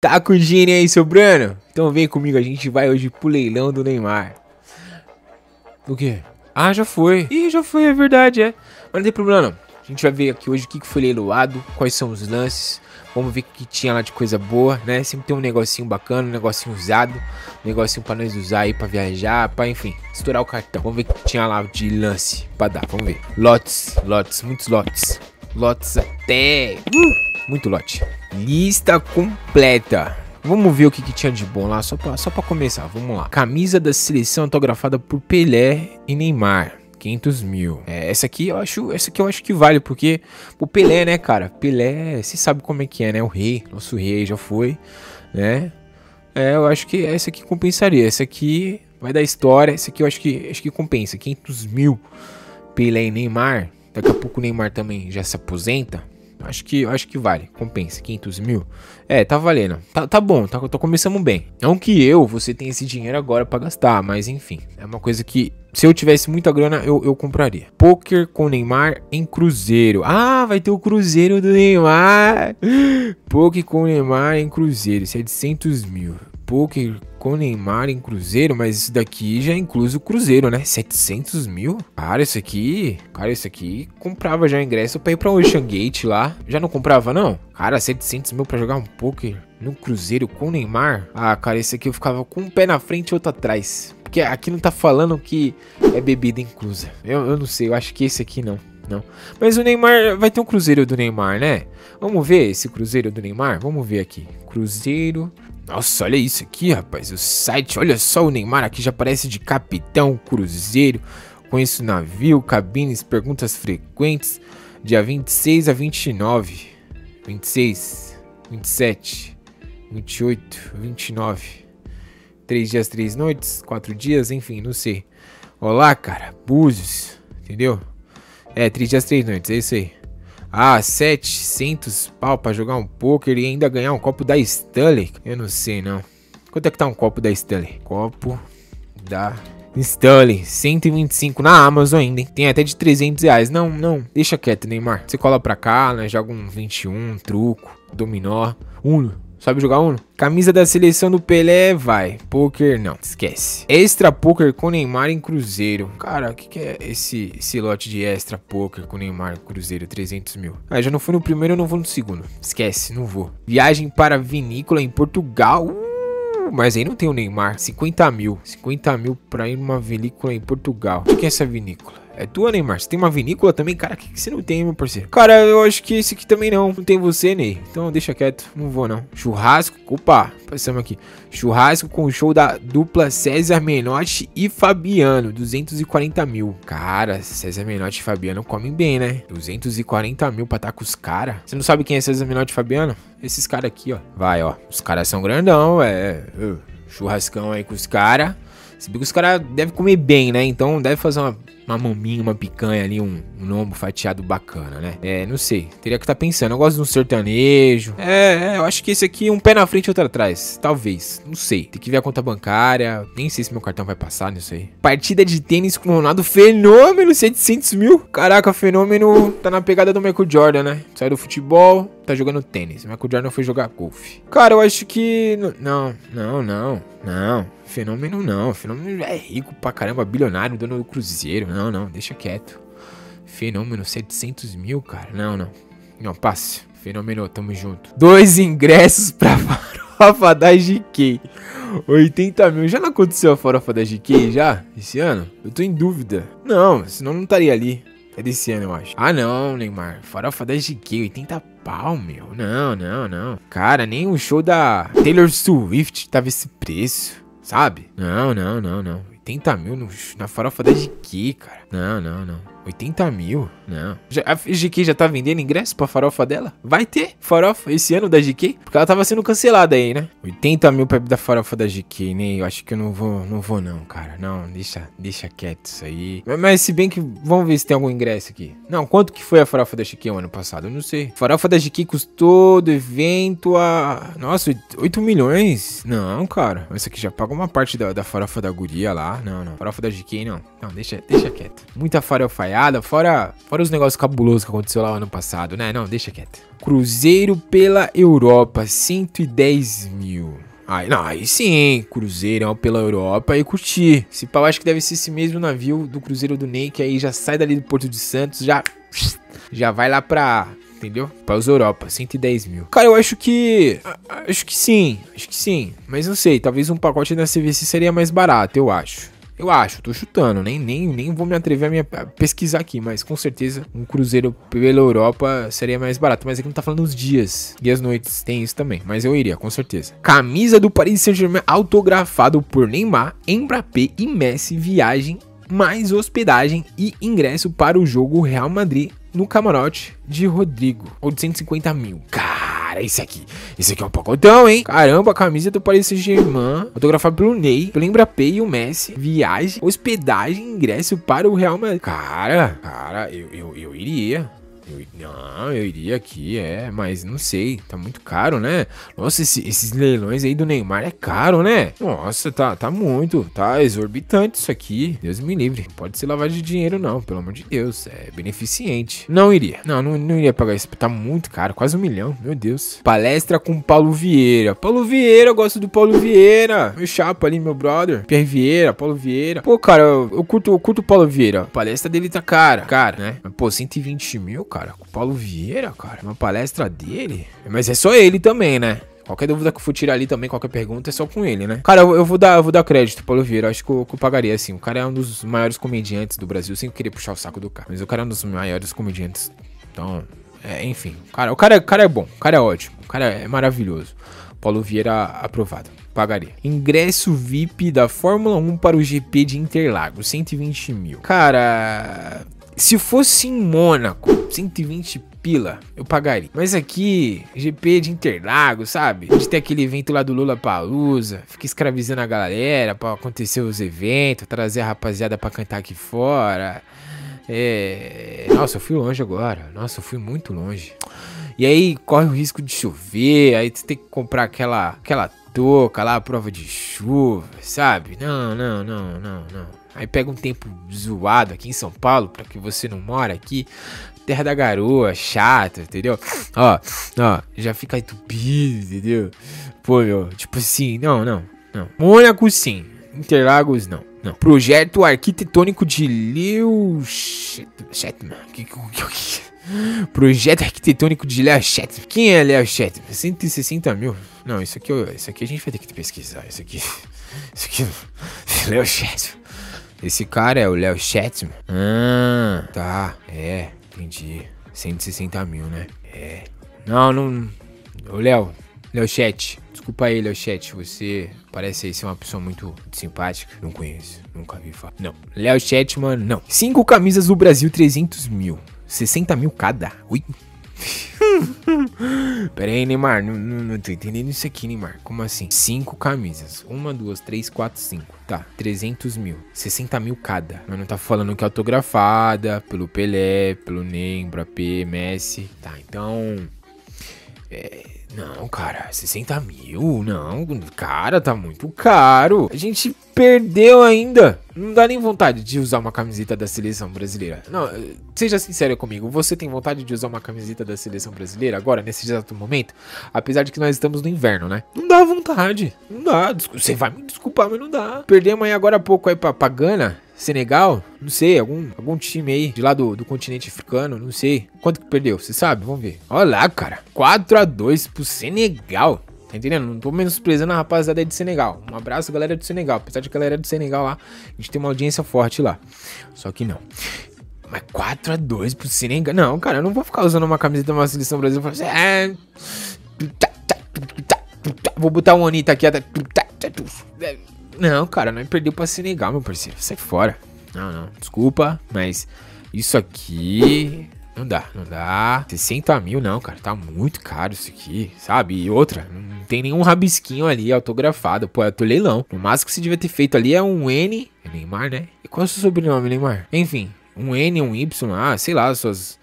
Tá com o dinheiro aí sobrando? Então vem comigo, a gente vai hoje pro leilão do Neymar. O quê? Ah, já foi. Ih, já foi, é verdade, é. Mas não tem problema não. A gente vai ver aqui hoje o que foi leiloado, quais são os lances. Vamos ver o que tinha lá de coisa boa, né? Sempre tem um negocinho bacana, um negocinho usado. Um negocinho pra nós usar aí pra viajar, pra enfim, estourar o cartão. Vamos ver o que tinha lá de lance pra dar, vamos ver. Lotes, lotes, muitos lotes. Lotes até... Uh! Muito lote. Lista completa. Vamos ver o que, que, tinha de bom lá, só pra, só pra começar, vamos lá. Camisa da seleção autografada por Pelé e Neymar. 500 mil. É, essa aqui eu acho, essa aqui eu acho que vale, porque o Pelé, né, cara? Pelé, você sabe como é que é, né? O rei, nosso rei já foi, né? É, eu acho que essa aqui compensaria. Essa aqui vai dar história. Essa aqui eu acho que, acho que compensa. 500 mil Pelé e Neymar. Daqui a pouco o Neymar também já se aposenta. Acho que, acho que vale, compensa, 500 mil. É, tá valendo. Tá, tá bom, tá, tá começando bem. Não que eu, você tenha esse dinheiro agora para gastar, mas enfim. É uma coisa que, se eu tivesse muita grana, eu, eu compraria. Poker com Neymar em Cruzeiro. Ah, vai ter o Cruzeiro do Neymar. Poker com Neymar em Cruzeiro, 700 mil. Poker com Neymar em Cruzeiro, mas isso daqui já é incluso o Cruzeiro, né? 700 mil? Cara, isso aqui... Cara, isso aqui comprava já ingresso pra ir pra Ocean Gate lá. Já não comprava, não? Cara, 700 mil pra jogar um poker no Cruzeiro com Neymar? Ah, cara, esse aqui eu ficava com um pé na frente e outro atrás. Porque aqui não tá falando que é bebida inclusa. Eu, eu não sei, eu acho que esse aqui não. Não. Mas o Neymar vai ter um Cruzeiro do Neymar, né? Vamos ver esse Cruzeiro do Neymar? Vamos ver aqui. Cruzeiro nossa, olha isso aqui, rapaz. O site, olha só o Neymar aqui já aparece de capitão, cruzeiro. Conheço navio, cabines, perguntas frequentes. Dia 26 a 29. 26, 27, 28, 29. Três dias, três noites, quatro dias, enfim, não sei. Olá, cara, Búzios, entendeu? É, três dias, três noites, é isso aí. Ah, 700 pau pra jogar um poker e ainda ganhar um copo da Stanley? Eu não sei, não. Quanto é que tá um copo da Stanley? Copo da Stanley, 125 na Amazon ainda, hein? Tem até de 300 reais. Não, não, deixa quieto, Neymar. Você cola pra cá, né? Joga um 21, truco, dominó, uno. Sabe jogar Uno? Camisa da seleção do Pelé, vai. Poker, não. Esquece. Extra Poker com Neymar em Cruzeiro. Cara, o que, que, é esse, esse lote de Extra Poker com Neymar Cruzeiro? 300 mil. Ah, já não fui no primeiro, eu não vou no segundo. Esquece, não vou. Viagem para vinícola em Portugal. Uh, mas aí não tem o Neymar. 50 mil. 50 mil pra ir numa vinícola em Portugal. O que é essa vinícola? É tua, Neymar? Você tem uma vinícola também? Cara, o que, que você não tem, meu parceiro? Cara, eu acho que esse aqui também não. Não tem você, Ney. Então deixa quieto. Não vou, não. Churrasco. Opa, passamos aqui. Churrasco com o show da dupla César Menotti e Fabiano. 240 mil. Cara, César Menotti e Fabiano comem bem, né? 240 mil pra estar tá com os caras. Você não sabe quem é César Menotti e Fabiano? Esses caras aqui, ó. Vai, ó. Os caras são grandão, é. churrascão aí com os caras. Se bem que os caras devem comer bem, né? Então deve fazer uma uma maminha, uma picanha ali, um, um lombo fatiado bacana, né? É, não sei. Teria que estar tá pensando. Eu gosto de um sertanejo. É, é, eu acho que esse aqui, um pé na frente e outro atrás. Talvez. Não sei. Tem que ver a conta bancária. Nem sei se meu cartão vai passar nisso aí. Partida de tênis com o Ronaldo Fenômeno, 700 mil. Caraca, Fenômeno tá na pegada do Michael Jordan, né? Sai do futebol, tá jogando tênis. Michael Jordan foi jogar golfe. Cara, eu acho que... Não, não, não, não. Fenômeno não. Fenômeno é rico pra caramba, bilionário, dono do Cruzeiro. Não, não, deixa quieto. Fenômeno, 700 mil, cara. Não, não. Não, passe. Fenômeno, tamo junto. Dois ingressos pra farofa da GK. 80 mil. Já não aconteceu a farofa da GK já? Esse ano? Eu tô em dúvida. Não, senão não estaria ali. É desse ano, eu acho. Ah, não, Neymar. Farofa da GK, 80 pau, meu. Não, não, não. Cara, nem o show da Taylor Swift tava esse preço sabe? Não, não, não, não. 80 mil no, na farofa da GQ, cara. Não, não, não. 80 mil? Não. Já, a GQ já tá vendendo ingresso pra farofa dela? Vai ter farofa esse ano da GQ? Porque ela tava sendo cancelada aí, né? 80 mil pra da farofa da GQ, né? Eu acho que eu não vou, não vou não, cara. Não, deixa, deixa quieto isso aí. Mas, mas se bem que, vamos ver se tem algum ingresso aqui. Não, quanto que foi a farofa da GQ o ano passado? Eu não sei. A farofa da GQ custou do evento a... Nossa, 8 milhões? Não, cara. Essa aqui já paga uma parte da, da farofa da guria lá. Não, não. Farofa da GQ, não. Não, deixa, deixa quieto. Muita farofaiada, fora, fora os negócios cabulosos que aconteceu lá no ano passado, né? Não, deixa quieto. Cruzeiro pela Europa, 110 mil. Aí, não, aí sim, Cruzeiro pela Europa e curtir. Se pau, acho que deve ser esse mesmo navio do Cruzeiro do Ney, que aí já sai dali do Porto de Santos, já, já vai lá pra, entendeu? Para os Europa, 110 mil. Cara, eu acho que. Acho que sim, acho que sim. Mas não sei, talvez um pacote da CVC seria mais barato, eu acho. Eu acho, tô chutando, nem, nem, nem vou me atrever a, me, a pesquisar aqui, mas com certeza um cruzeiro pela Europa seria mais barato. Mas aqui não tá falando os dias e as noites, tem isso também, mas eu iria, com certeza. Camisa do Paris Saint-Germain autografado por Neymar, Mbappé e Messi, viagem mais hospedagem e ingresso para o jogo Real Madrid no camarote de Rodrigo, ou de 150 mil. Cara, esse aqui, esse aqui é um pacotão, hein? Caramba, a camisa do Paris Saint-Germain, autografado pelo Ney, pelo Mbappé e o Messi. Viagem, hospedagem, ingresso para o Real Madrid. Cara, cara, eu, eu, eu iria. Eu, não, eu iria aqui, é, mas não sei, tá muito caro, né? Nossa, esse, esses leilões aí do Neymar é caro, né? Nossa, tá, tá muito, tá exorbitante isso aqui. Deus me livre, pode ser lavar de dinheiro não, pelo amor de Deus, é beneficente. Não iria, não, não, não iria pagar isso, tá muito caro, quase um milhão, meu Deus. Palestra com Paulo Vieira. Paulo Vieira, eu gosto do Paulo Vieira. Meu chapa ali, meu brother. Pierre Vieira, Paulo Vieira. Pô, cara, eu, eu curto, eu curto o Paulo Vieira. A palestra dele tá cara, cara, né? Mas, pô, 120 mil, cara cara. Com o Paulo Vieira, cara. Uma palestra dele. Mas é só ele também, né? Qualquer dúvida que eu for tirar ali também, qualquer pergunta, é só com ele, né? Cara, eu, eu vou, dar, eu vou dar crédito, Paulo Vieira. Acho que eu, que eu, pagaria, assim. O cara é um dos maiores comediantes do Brasil. Sem querer puxar o saco do cara. Mas o cara é um dos maiores comediantes. Então, é, enfim. Cara, o cara, o cara é bom. O cara é ótimo. O cara é maravilhoso. Paulo Vieira aprovado. Pagaria. Ingresso VIP da Fórmula 1 para o GP de Interlagos. 120 mil. Cara se fosse em Mônaco, 120 pila, eu pagaria. Mas aqui, GP de Interlagos, sabe? A gente tem aquele evento lá do Lula Palusa, fica escravizando a galera pra acontecer os eventos, trazer a rapaziada pra cantar aqui fora. É. Nossa, eu fui longe agora. Nossa, eu fui muito longe. E aí corre o risco de chover, aí você tem que comprar aquela, aquela touca lá, prova de chuva, sabe? Não, não, não, não, não. Aí pega um tempo zoado aqui em São Paulo, para que você não mora aqui. Terra da garoa, chata, entendeu? Ó, ó, já fica entupido, entendeu? Pô, meu, tipo assim, não, não, não. Mônaco sim, Interlagos não. Não. Projeto arquitetônico de Leo Shetman. Projeto arquitetônico de Leo Shetman. Quem é Leo Shetman? 160 mil. Não, isso aqui, isso aqui a gente vai ter que pesquisar. Isso aqui. Isso aqui. Leo Shetman. Esse cara é o Léo Shetman? Ah, tá. É, entendi. 160 mil, né? É. Não, não. Ô, Léo. Léo Chat. Desculpa aí, Léo Chat. Você parece aí ser uma pessoa muito simpática. Não conheço. Nunca vi falar. Não. Léo Chatman, não. Cinco camisas do Brasil, 300 mil. 60 mil cada. Ui. Pera aí, Neymar. Não, não, não, tô entendendo isso aqui, Neymar. Como assim? Cinco camisas. Uma, duas, três, quatro, cinco. Tá, 300 mil. 60 mil cada. Mas não tá falando que é autografada pelo Pelé, pelo Ney, Mbappé, Messi. Tá, então... É... Não, cara, 60 mil? Não, cara, tá muito caro. A gente perdeu ainda. Não dá nem vontade de usar uma camiseta da seleção brasileira. Não, seja sincero comigo. Você tem vontade de usar uma camiseta da seleção brasileira agora, nesse exato momento? Apesar de que nós estamos no inverno, né? Não dá vontade. Não dá. Você vai me desculpar, mas não dá. Perdemos aí agora há pouco aí pra, pra Gana. Senegal, não sei, algum, algum time aí de lá do, do continente africano, não sei. Quanto que perdeu? Você sabe? Vamos ver. Olha lá, cara. 4 a 2 pro Senegal. Tá entendendo? Não tô menosprezando a rapaziada de Senegal. Um abraço, galera do Senegal. Apesar de que a galera do Senegal lá, a gente tem uma audiência forte lá. Só que não. Mas 4x2 pro Senegal. Não, cara, eu não vou ficar usando uma camiseta da seleção brasileira. Assim, é... Vou botar um Anitta aqui. Não, cara, não perdeu pra Senegal, meu parceiro. Sai fora. Não, não. Desculpa, mas isso aqui não dá, não dá. 60 mil não, cara. Tá muito caro isso aqui, sabe? E outra, não tem nenhum rabisquinho ali autografado. Pô, é do leilão. O máximo que você devia ter feito ali é um N. É Neymar, né? E qual é o seu sobrenome, Neymar? Enfim, um N, um Y, ah, sei lá, suas,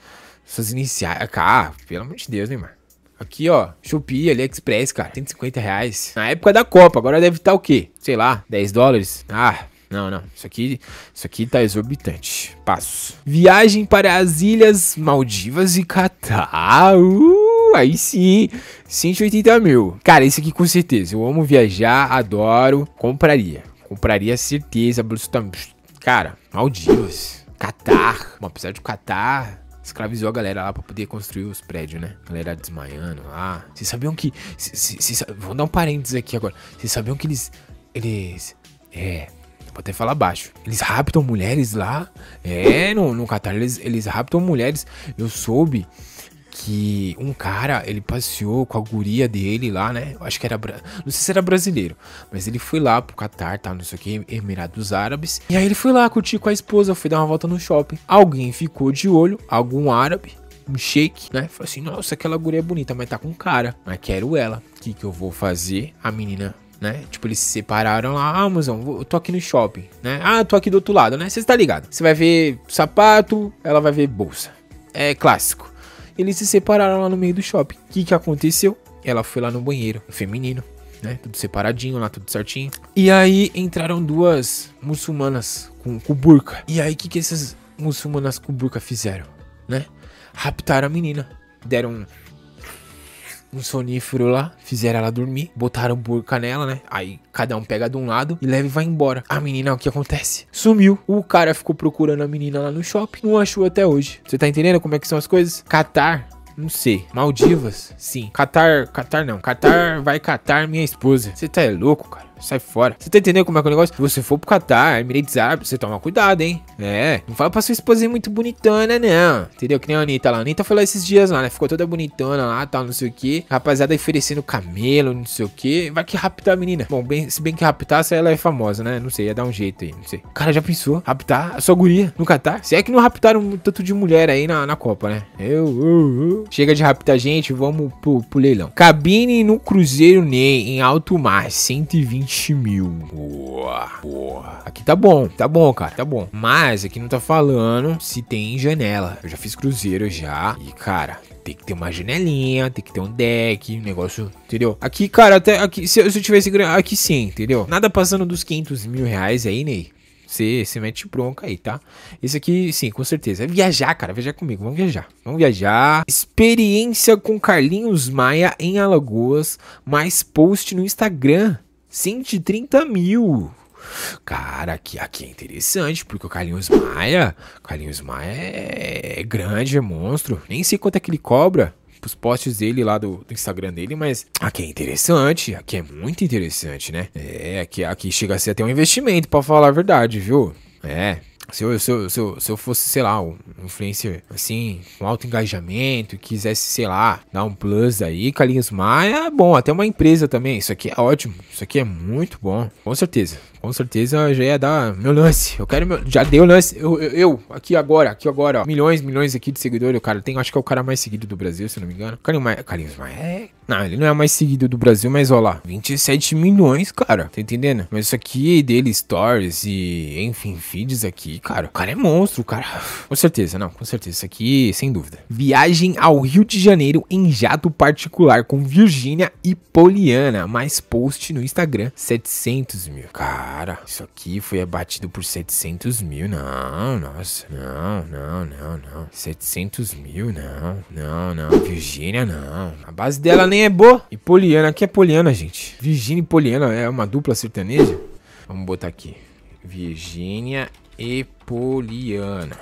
suas iniciais. Ah, pelo amor de Deus, Neymar. Aqui, ó, Shopee, AliExpress, cara, 150 reais. Na época da Copa, agora deve estar o quê? Sei lá, 10 dólares. Ah, Não, não. Isso aqui, isso aqui tá exorbitante. Passo. Viagem para as Ilhas Maldivas e Catar. Uh, aí sim. 180 mil. Cara, isso aqui com certeza. Eu amo viajar, adoro. Compraria. Compraria certeza. Cara, Maldivas. Catar. Bom, apesar de Catar escravizou a galera lá pra poder construir os prédios, né? A galera desmaiando lá. Vocês sabiam que. Vamos dar um parênteses aqui agora. Vocês sabiam que eles. Eles. É. Vou até falar baixo. Eles raptam mulheres lá. É, no, no Qatar eles, eles raptam mulheres. Eu soube que um cara, ele passeou com a guria dele lá, né? Eu acho que era, não sei se era brasileiro, mas ele foi lá pro Catar, tá, não sei o que, Emirados Árabes. E aí ele foi lá curtir com a esposa, foi dar uma volta no shopping. Alguém ficou de olho, algum árabe, um shake, né? Falou assim: "Nossa, aquela guria é bonita, mas tá com cara, mas quero ela. O que que eu vou fazer?" A menina né? Tipo, eles se separaram lá. Ah, mozão, eu tô aqui no shopping, né? Ah, eu tô aqui do outro lado, né? Você tá ligado? Você vai ver sapato, ela vai ver bolsa. É clássico. Eles se separaram lá no meio do shopping. O que que aconteceu? Ela foi lá no banheiro, feminino, né? Tudo separadinho lá, tudo certinho. E aí entraram duas muçulmanas com, com burca. E aí o que que essas muçulmanas com burca fizeram, né? Raptaram a menina. Deram um sonífero lá, fizeram ela dormir, botaram burca nela, né? Aí cada um pega de um lado e leva e vai embora. A menina, o que acontece? Sumiu. O cara ficou procurando a menina lá no shopping, não achou até hoje. Você tá entendendo como é que são as coisas? Catar não sei. Maldivas? Sim. Catar. Catar não. Catar vai catar minha esposa. Você tá louco, cara? Sai fora. Você tá entendendo como é que é o negócio? Se você for pro Qatar, Emirates Árabes, você toma cuidado, hein? É, não fala pra sua esposa muito bonitona, não. Entendeu? Que nem a Anitta lá. A Anitta foi lá esses dias lá, né? Ficou toda bonitona lá, tal, não sei o que. Rapaziada oferecendo camelo, não sei o que. Vai que raptar a menina. Bom, bem, se bem que raptar, se ela é famosa, né? Não sei, ia dar um jeito aí, não sei. Cara já pensou? Raptar a sua guria no Qatar? Se é que não raptaram tanto de mulher aí na, na Copa, né? Eu, eu, eu. Chega de raptar gente, vamos pro, pro leilão. Cabine no Cruzeiro Ney, em alto mar, 120 20 mil. Boa, boa. Aqui tá bom, tá bom, cara, tá bom. Mas aqui não tá falando se tem janela. Eu já fiz cruzeiro já. E, cara, tem que ter uma janelinha, tem que ter um deck, um negócio, entendeu? Aqui, cara, até aqui, se eu, se eu tivesse aqui sim, entendeu? Nada passando dos 500 mil reais aí, Ney. Você, você mete bronca aí, tá? Esse aqui, sim, com certeza. É viajar, cara. Viajar comigo. Vamos viajar. Vamos viajar. Experiência com Carlinhos Maia em Alagoas. Mais post no Instagram. 130 mil. Cara, aqui, aqui é interessante, porque o Carlinhos Maia, Carlinhos Maia é, é grande, é monstro. Nem sei quanto é que ele cobra os posts dele lá do, do, Instagram dele, mas aqui é interessante, aqui é muito interessante, né? É, aqui, aqui chega a ser até um investimento, para falar a verdade, viu? É, se eu, se, eu, se, eu, se eu fosse, sei lá, um influencer assim, com alto engajamento, quisesse, sei lá, dar um plus aí, Carlinhos Maia, bom, até uma empresa também. Isso aqui é ótimo, isso aqui é muito bom, com certeza com certeza já ia dar meu lance. Eu quero meu. Já dei o lance. Eu, eu, eu, aqui agora, aqui agora, ó. Milhões, milhões aqui de seguidores. O cara tem, acho que é o cara mais seguido do Brasil, se não me engano. Carlinhos Maia. Carlinhos Maia é. Não, ele não é mais seguido do Brasil, mas ó lá. 27 milhões, cara. Tá entendendo? Mas isso aqui dele, stories e, enfim, feeds aqui, cara. O cara é monstro, cara. Com certeza, não, com certeza. Isso aqui, sem dúvida. Viagem ao Rio de Janeiro em jato particular com Virgínia e Poliana. Mais post no Instagram. 700 mil. Cara. Cara, isso aqui foi abatido por 700 mil. Não, nossa. Não, não, não, não. 700 mil, não. Não, não. Virgínia, não. A base dela nem é boa. E Poliana, aqui é Poliana, gente. Virgínia e Poliana é uma dupla sertaneja. Vamos botar aqui. Virgínia e Poliana.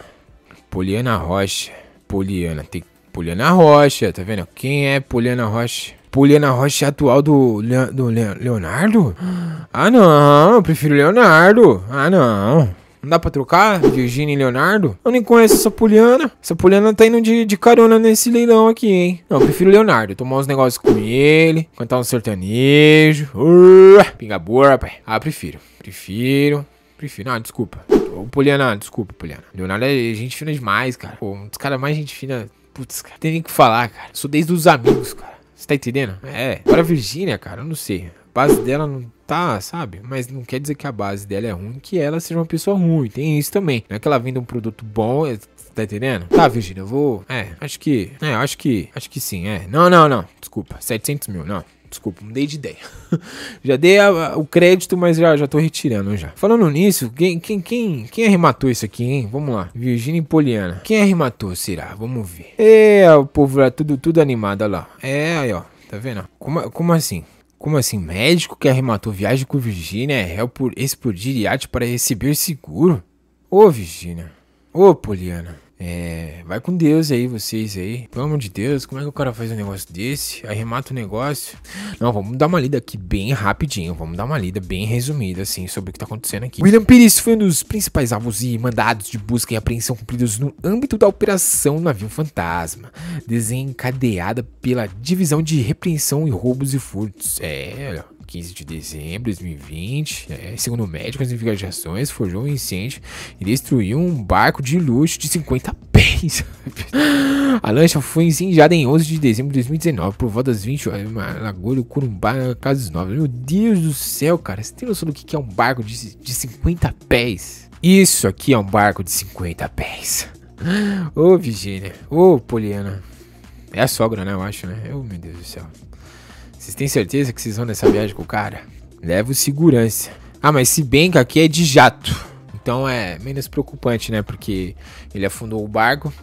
Poliana Rocha. Poliana. Tem Poliana Rocha, tá vendo? Quem é Poliana Rocha? Poliana Rocha atual do, do Le Leonardo? Ah, não, eu prefiro Leonardo. Ah, não. Não dá pra trocar? Virginia e Leonardo? Eu nem conheço essa Poliana. Essa Poliana tá indo de, de carona nesse leilão aqui, hein? Não, eu prefiro Leonardo. Tomar uns negócios com ele, cantar um sertanejo. Uh, pinga boa, rapaz. Ah, prefiro. Prefiro. Prefiro. Ah, desculpa. Ô, Poliana, desculpa, Poliana. Leonardo é gente fina demais, cara. Pô, um dos caras mais gente fina. Putz, cara. Tem nem que falar, cara. Sou desde os amigos, cara. Você tá entendendo? É. Agora a Virgínia, cara, eu não sei. A base dela não tá, sabe? Mas não quer dizer que a base dela é ruim, que ela seja uma pessoa ruim. Tem isso também. Não é que ela venda um produto bom, é, tá entendendo? Tá, Virgínia, eu vou. É, acho que. É, acho que. Acho que sim, é. Não, não, não. Desculpa. 700 mil, não. Desculpa, mudei de ideia. já dei a, a, o crédito, mas já, já tô retirando já. Falando nisso, quem, quem, quem, quem arrematou isso aqui, hein? Vamos lá. Virgínia e Poliana. Quem arrematou, será? Vamos ver. É, o povo lá, tudo, tudo animado, olha lá. É, aí, ó. Tá vendo? Como, como assim? Como assim? Médico que arrematou viagem com Virgínia é réu por explodir iate para receber seguro? Ô, Virgínia. Ô, Poliana. É, vai com Deus aí, vocês aí. Pelo amor de Deus, como é que o cara faz um negócio desse? Arremata o negócio. Não, vamos dar uma lida aqui bem rapidinho. Vamos dar uma lida bem resumida, assim, sobre o que tá acontecendo aqui. William Pires foi um dos principais alvos e mandados de busca e apreensão cumpridos no âmbito da Operação Navio Fantasma, desencadeada pela Divisão de Repreensão e Roubos e Furtos. É, olha, 15 de dezembro de 2020, é, segundo médicos e investigações, forjou um incêndio e destruiu um barco de luxo de 50 pés. A lancha foi incendiada em 11 de dezembro de 2019, por volta das 20 horas, na Lagoa do Curumbá, na Casa Novas. Meu Deus do céu, cara, você tem noção do que é um barco de, de 50 pés? Isso aqui é um barco de 50 pés. Ô, Virgínia, ô, Poliana. É a sogra, né, eu acho, né? Oh, meu Deus do céu. Vocês têm certeza que vocês vão nessa viagem com o cara? Leva segurança. Ah, mas se bem que aqui é de jato. Então é menos preocupante, né? Porque ele afundou o barco.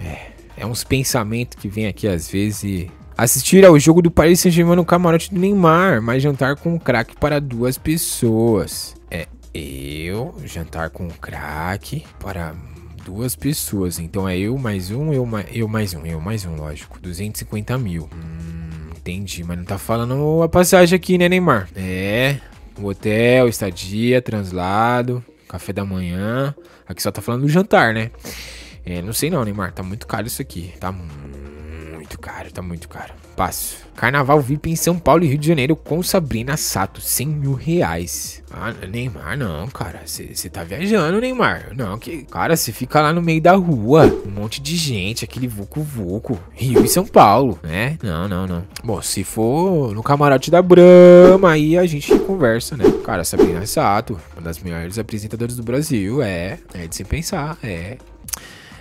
É, é uns pensamentos que vem aqui às vezes. Assistir ao jogo do Paris Saint-Germain no camarote do Neymar, mas jantar com um craque para duas pessoas. É, eu jantar com um craque para duas pessoas. Então é eu mais um, eu, ma eu mais um, eu mais um, lógico. 250 mil. Hum, entendi, mas não tá falando a passagem aqui, né, Neymar? É, o hotel, estadia, translado, café da manhã. Aqui só tá falando do jantar, né? É, não sei não, Neymar. Tá muito caro isso aqui. Tá muito caro, tá muito caro. Passo. Carnaval VIP em São Paulo e Rio de Janeiro com Sabrina Sato, 100 mil reais. Ah, Neymar, não, cara. Você tá viajando, Neymar. Não, que. Cara, você fica lá no meio da rua. Um monte de gente, aquele vucu-vucu. Rio e São Paulo, né? Não, não, não. Bom, se for no camarote da Brama, aí a gente conversa, né? Cara, Sabrina Sato, uma das melhores apresentadoras do Brasil. É, é de se pensar, é.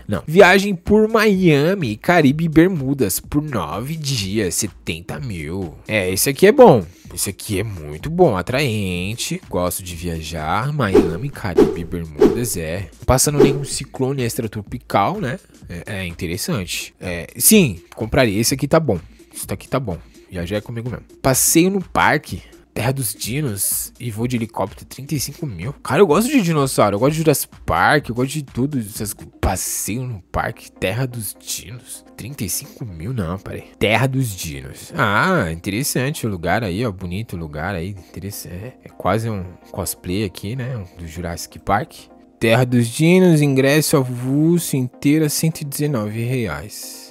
Não. Viagem por Miami, Caribe e Bermudas por 9 dias, 70 mil. É, esse aqui é bom. Esse aqui é muito bom, atraente. Gosto de viajar. Miami, Caribe, Bermudas é. Passando nenhum ciclone extratropical, né? É, é interessante. É, sim, compraria. Esse aqui tá bom. Esse aqui tá bom. Já é comigo mesmo. Passeio no parque. Terra dos Dinos e voo de helicóptero 35 mil. Cara, eu gosto de dinossauro, eu gosto de Jurassic Park, eu gosto de tudo. Essas passeio no parque Terra dos Dinos. 35 mil, não, peraí. Terra dos Dinos. Ah, interessante o lugar aí, ó. Bonito lugar aí. Interessante. É, é quase um cosplay aqui, né? Do Jurassic Park. Terra dos Dinos, ingresso avulso inteira, 119 reais.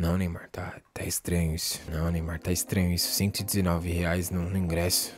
Não, Neymar, tá, tá estranho isso. Não, Neymar, tá estranho isso. 119 reais no, no ingresso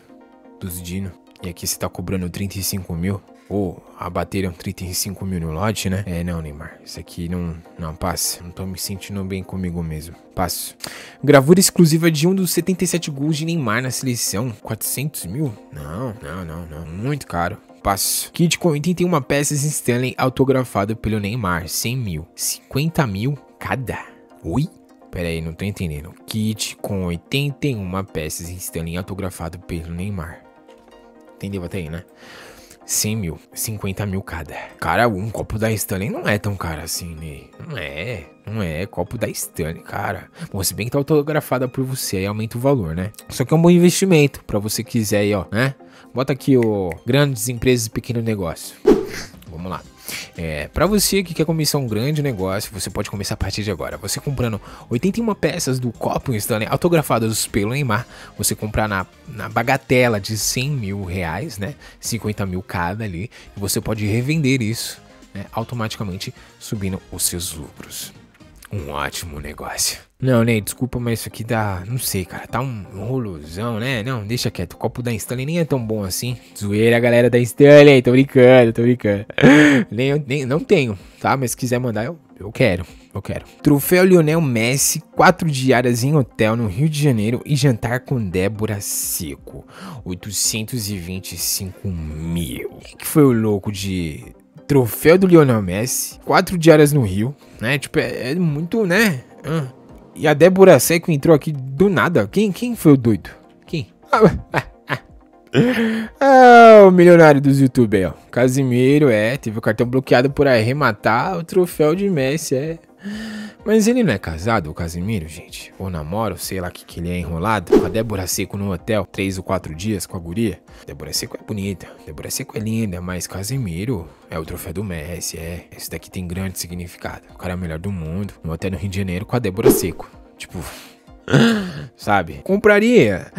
dos Dino. E aqui você tá cobrando 35 mil. Ou oh, abateram 35 mil no lote, né? É, não, Neymar. Isso aqui não, não passa. Não tô me sentindo bem comigo mesmo. Passo. Gravura exclusiva de um dos 77 gols de Neymar na seleção. 400 mil? Não, não, não, não. Muito caro. Passo. Kit com 81 peças Stanley autografado pelo Neymar. 100 mil. 50 mil cada. Oi? Pera aí, não tô entendendo. Kit com 81 peças em Stanley autografado pelo Neymar. Entendeu até aí, né? 100 mil, 50 mil cada. Cara, um copo da Stanley não é tão caro assim, né? Não é, não é. Copo da Stanley, cara. Bom, se bem que tá autografada por você, aí aumenta o valor, né? Só que é um bom investimento pra você quiser aí, ó, né? Bota aqui o grandes empresas e pequeno negócio. Vamos lá. É, para você que quer começar um grande negócio, você pode começar a partir de agora. Você comprando 81 peças do copo Stanley autografadas pelo Neymar, você comprar na, na bagatela de 100 mil reais, né? 50 mil cada ali, e você pode revender isso né, automaticamente subindo os seus lucros. Um ótimo negócio. Não, Ney, desculpa, mas isso aqui dá. Não sei, cara. Tá um rolozão, né? Não, deixa quieto. O copo da Stanley nem é tão bom assim. Zoeira, galera da Stanley. Tô brincando, tô brincando. nem, nem, não tenho, tá? Mas se quiser mandar, eu, eu quero. Eu quero. Troféu Lionel Messi, quatro diárias em hotel no Rio de Janeiro e jantar com Débora Seco. 825 mil. Que foi o louco de troféu do Lionel Messi, quatro diárias no Rio, né? Tipo, é, é muito, né? E a Débora Seco entrou aqui do nada. Quem, quem foi o doido? Quem? ah, o milionário dos YouTube aí, ó. Casimiro, é. Teve o cartão bloqueado por arrematar o troféu de Messi, é. Mas ele não é casado, o Casimiro, gente? Ou namora, ou sei lá que, que ele é enrolado. A Débora Seco no hotel, três ou quatro dias com a guria. Débora Seco é bonita, Débora Seco é linda, mas Casimiro é o troféu do Messi, é. Esse daqui tem grande significado. O cara é o melhor do mundo. No hotel no Rio de Janeiro com a Débora Seco. Tipo, sabe? Compraria?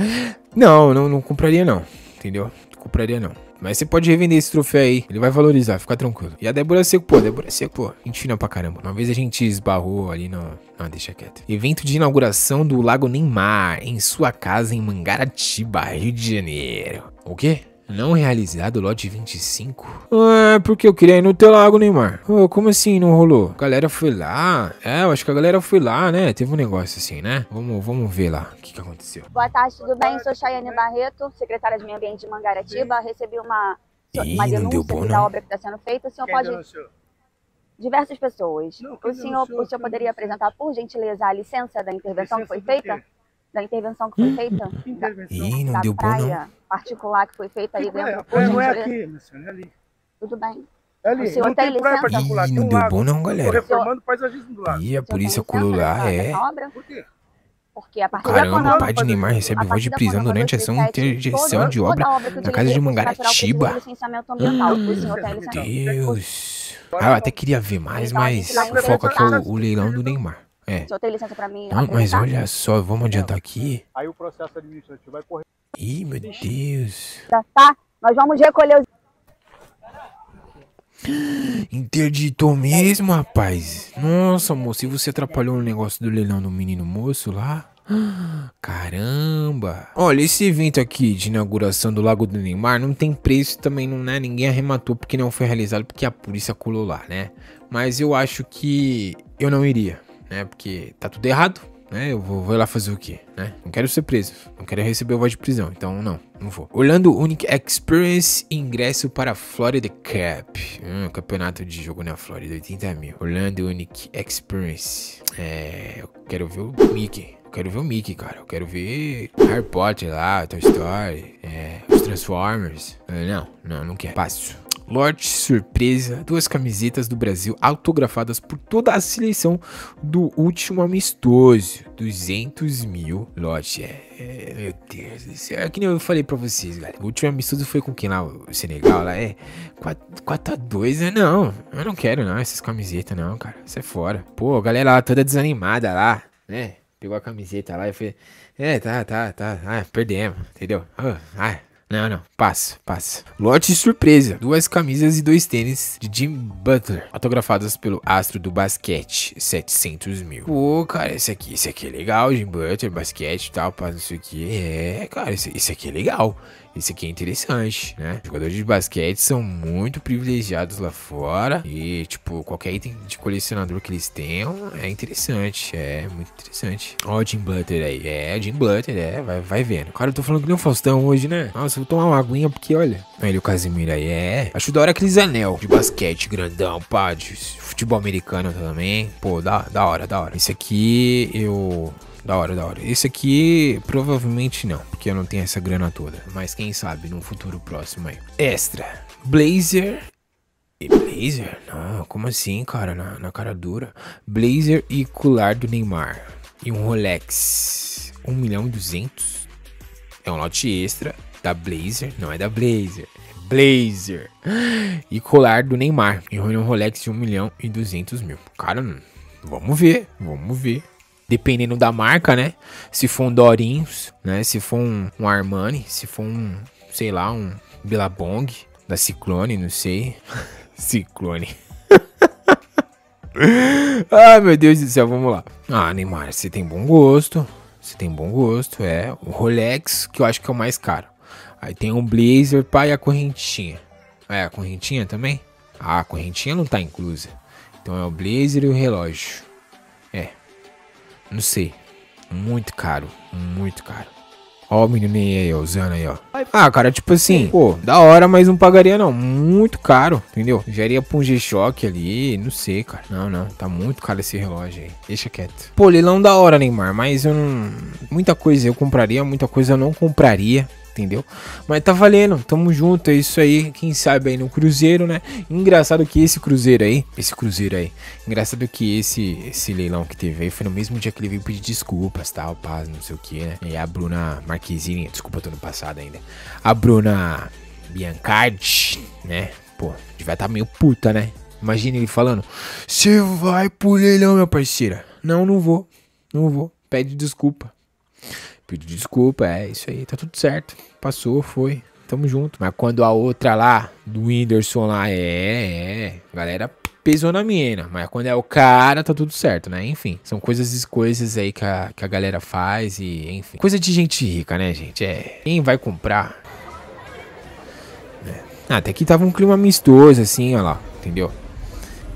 Não, não, não compraria não. Entendeu? Compraria não. Mas você pode revender esse troféu aí. Ele vai valorizar, fica tranquilo. E a Débora Seco, pô, a Débora Seco, pô, gente fina pra caramba. Uma vez a gente esbarrou ali no. Não, deixa quieto. Evento de inauguração do Lago Neymar em sua casa em Mangaratiba, Rio de Janeiro. O quê? Não realizado lote 25? Ah, porque eu queria ir no teu lago, Neymar. Oh, como assim não rolou? A galera foi lá. É, eu acho que a galera foi lá, né? Teve um negócio assim, né? Vamos, vamos ver lá o que, que aconteceu. Boa tarde, tudo bem? Sou Chayane Barreto, secretária de Meio Ambiente de Mangaratiba. Recebi uma, Ih, uma não denúncia deu bom, da obra que está sendo feita. O senhor Quem pode. denunciou? Diversas pessoas. Não, o senhor, denunciou? o senhor poderia apresentar, por gentileza, a licença da intervenção que foi Licença feita? Da intervenção que foi feita? Que intervenção? Ih, não da deu bom, não. praia particular que foi feita praia? dentro. A Por praia não é gentileza. aqui, é ali. Tudo bem. É ali. O senhor não tem tem praia licença? particular, Ih, não deu bom não, galera. reformando o paisagismo do lago. Ih, a polícia colou lá, é. obra? Por quê? Porque a partir Caramba, da o pai de Neymar recebe voz de prisão durante ação interdição de obra na casa de Mangaratiba. licença. Deus. Ah, eu até queria ver mais, Então, mas o foco aqui é o, o leilão do Neymar. É. O senhor tem licença pra mim? Não, mas olha só, vamos adiantar aqui. Aí o processo administrativo vai correr. Ih, meu Deus. Tá? Nós vamos recolher os Interditou mesmo, rapaz. Nossa, moço, e você atrapalhou o negócio do leilão do menino moço lá? Caramba! Olha, esse evento aqui de inauguração do Lago do Neymar não tem preço também, não né? Ninguém arrematou porque não foi realizado porque a polícia colou lá, né? Mas eu acho que eu não iria, né? Porque tá tudo errado, né? Eu vou, vou lá fazer o quê, né? Não quero ser preso, não quero receber o voz de prisão, então não, não vou. Orlando Unique Experience, ingresso para Florida Cup. Hum, campeonato de jogo na Flórida, 80 mil. Orlando Unique Experience. É, eu quero ver o Mickey. Quero ver o Mickey, cara. Eu quero ver Harry Potter lá, Toy Story, é, os Transformers. Não, não, não quero. Passo. Lote surpresa, duas camisetas do Brasil autografadas por toda a seleção do último amistoso. 200 mil lote. É, é, meu Deus do céu. É que nem eu falei pra vocês, galera. O último amistoso foi com quem lá? O Senegal lá? É 4x2, né? Não, eu não quero não essas camisetas, não, cara. Isso é fora. Pô, a galera lá toda desanimada lá, né? Pegou a camiseta lá e foi. É, tá, tá, tá. Ah, perdemos, entendeu? Ah, ah, não, não, passa, passa. Lote surpresa: duas camisas e dois tênis de Jim Butler, autografadas pelo astro do basquete, 700 mil. Pô, cara, esse aqui, esse aqui é legal, Jim Butler, basquete e tal, pá, não sei o que. É, cara, esse, esse aqui é legal. Esse aqui é interessante, né? Jogadores de basquete são muito privilegiados lá fora. E, tipo, qualquer item de colecionador que eles tenham é interessante. É muito interessante. Ó, o Jim Butler aí. É, Jim Butler, é. Vai, vai vendo. Cara, eu tô falando que nem o Faustão hoje, né? Nossa, vou tomar uma aguinha porque. Olha ele, o Casimiro aí. É. Acho da hora aqueles anel de basquete grandão, pá. De futebol americano também. Pô, da, da hora, da hora. Esse aqui eu. Da hora, da hora. Esse aqui, provavelmente não, porque eu não tenho essa grana toda. Mas quem sabe, num futuro próximo aí. Extra. Blazer. E Blazer? Não, como assim, cara? Na, na cara dura. Blazer e colar do Neymar. E um Rolex. 1 milhão e 200. É um lote extra da Blazer. Não é da Blazer. Blazer. E colar do Neymar. E um Rolex de 1 milhão e 200 mil. Cara, vamos ver. Vamos ver dependendo da marca, né? Se for um Dorinhos, né? Se for um, um Armani, se for um, sei lá, um Billabong da Ciclone, não sei. Ciclone. Ai, meu Deus do céu, vamos lá. Ah, Neymar, você tem bom gosto. Você tem bom gosto, é. O Rolex, que eu acho que é o mais caro. Aí tem um Blazer, pai, a correntinha. É, a correntinha também? Ah, a correntinha não tá inclusa. Então é o Blazer e o relógio. Não sei. Muito caro. Muito caro. Ó o menino aí, ó, usando aí, ó. Ah, cara, tipo assim, pô, da hora, mas não pagaria não. Muito caro, entendeu? Já iria pra um G-Shock ali, não sei, cara. Não, não, tá muito caro esse relógio aí. Deixa quieto. Pô, leilão da hora, Neymar, mas eu não... Muita coisa eu compraria, muita coisa eu não compraria entendeu? Mas tá valendo, tamo junto, é isso aí. Quem sabe aí no Cruzeiro, né? Engraçado que esse Cruzeiro aí, esse Cruzeiro aí, engraçado que esse esse leilão que teve aí foi no mesmo dia que ele veio pedir desculpas, tal, paz, não sei o que, né? E a Bruna Marquezine, desculpa, tô no passado ainda. A Bruna Biancardi, né? Pô, devia tá meio puta, né? Imagina ele falando: Você vai pro leilão, minha parceira. Não, não vou. Não vou. Pede desculpa. Pediu desculpa, é isso aí, tá tudo certo. Passou, foi. Tamo junto. Mas quando a outra lá, do Whindersson lá, é, é. Galera pesou na mina. Mas quando é o cara, tá tudo certo, né? Enfim, são coisas coisas aí que a, que a galera faz e, enfim. Coisa de gente rica, né, gente? É. Quem vai comprar? É. Ah, até que tava um clima amistoso, assim, ó lá, entendeu?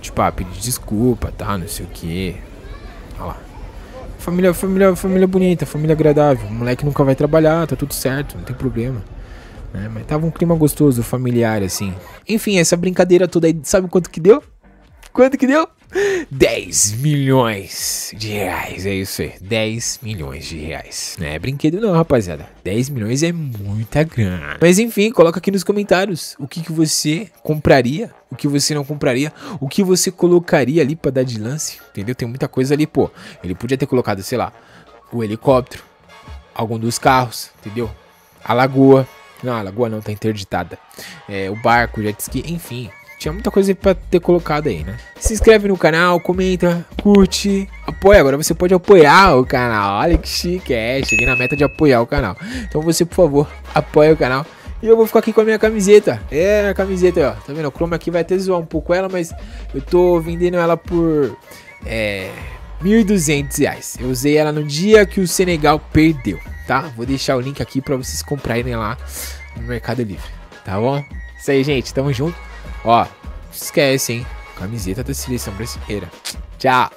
Tipo, ah, pedir desculpa, tá, não sei o que. Família, família, família bonita, família agradável. O moleque nunca vai trabalhar, tá tudo certo, não tem problema. É, mas tava um clima gostoso, familiar, assim. Enfim, essa brincadeira toda aí, sabe quanto que deu? Quanto que deu? 10 milhões de reais, é isso aí. 10 milhões de reais. Não é brinquedo não, rapaziada. 10 milhões é muita grana. Mas enfim, coloca aqui nos comentários o que, que você compraria, o que você não compraria, o que você colocaria ali pra dar de lance, entendeu? Tem muita coisa ali, pô. Ele podia ter colocado, sei lá, o helicóptero, algum dos carros, entendeu? A lagoa. Não, a lagoa não, tá interditada. É, o barco, jet ski, enfim. Tinha muita coisa pra ter colocado aí, né? Se inscreve no canal, comenta, curte, apoia. Agora você pode apoiar o canal. Olha que chique, é. Cheguei na meta de apoiar o canal. Então você, por favor, apoia o canal. E eu vou ficar aqui com a minha camiseta. É, a camiseta, ó. Tá vendo? O chroma aqui vai até zoar um pouco ela, mas eu tô vendendo ela por... É... 1.200 reais. Eu usei ela no dia que o Senegal perdeu, tá? Vou deixar o link aqui pra vocês comprarem lá no Mercado Livre, tá bom? Isso aí, gente. Tamo junto. Ó, esquece, hein? Camiseta da seleção brasileira. Tchau.